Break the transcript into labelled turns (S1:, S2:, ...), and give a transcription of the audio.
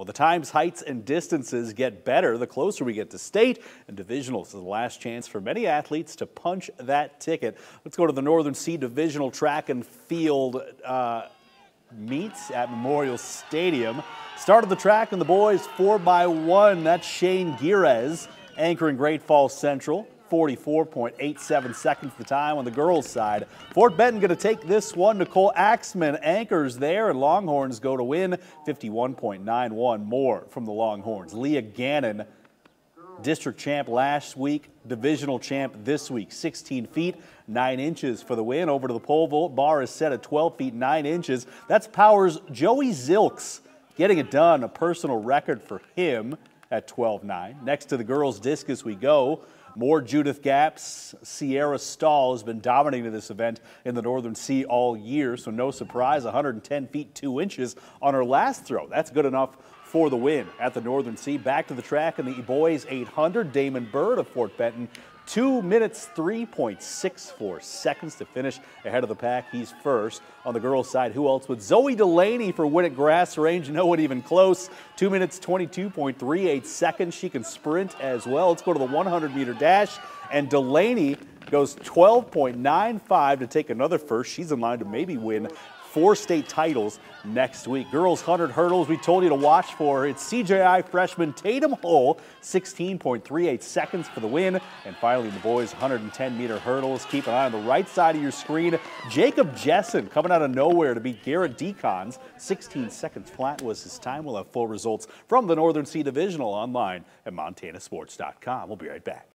S1: Well, the times, heights, and distances get better the closer we get to state, and divisionals is the last chance for many athletes to punch that ticket. Let's go to the Northern C Divisional Track and Field uh, meets at Memorial Stadium. Start of the track and the boys 4 by one That's Shane Gires anchoring Great Falls Central. 44.87 seconds the time on the girls' side. Fort Benton going to take this one. Nicole Axman anchors there, and Longhorns go to win 51.91 more from the Longhorns. Leah Gannon, district champ last week, divisional champ this week. 16 feet, 9 inches for the win. Over to the pole vault. Bar is set at 12 feet, 9 inches. That's Powers Joey Zilks getting it done, a personal record for him at 12.9. Next to the girls' discus we go. More Judith Gap's. Sierra Stahl has been dominating this event in the Northern C all year, so no surprise, 110 feet 2 inches on her last throw. That's good enough for the win at the Northern C. Back to the track in the boys 800. Damon Bird of Fort Benton 2 minutes 3.64 seconds to finish ahead of the pack. He's first. On the girls' side, who else with Zoe Delaney for win at Grassrange? No one even close. 2 minutes 22.38 seconds. She can sprint as well. Let's go to the 100 meter dash. And Delaney goes 12.95 to take another first. She's in line to maybe win four state titles next week. Girls 100 hurdles, we told you to watch for. It's CJI freshman Tatum Hull, 16.38 seconds for the win. And finally, the boys 110 meter hurdles. Keep an eye on the right side of your screen. Jacob Jessen coming out of nowhere to beat Garrett Decons. 16 seconds flat was his time. We'll have full results from the Northern C Divisional online at montanasports.com. We'll be right back.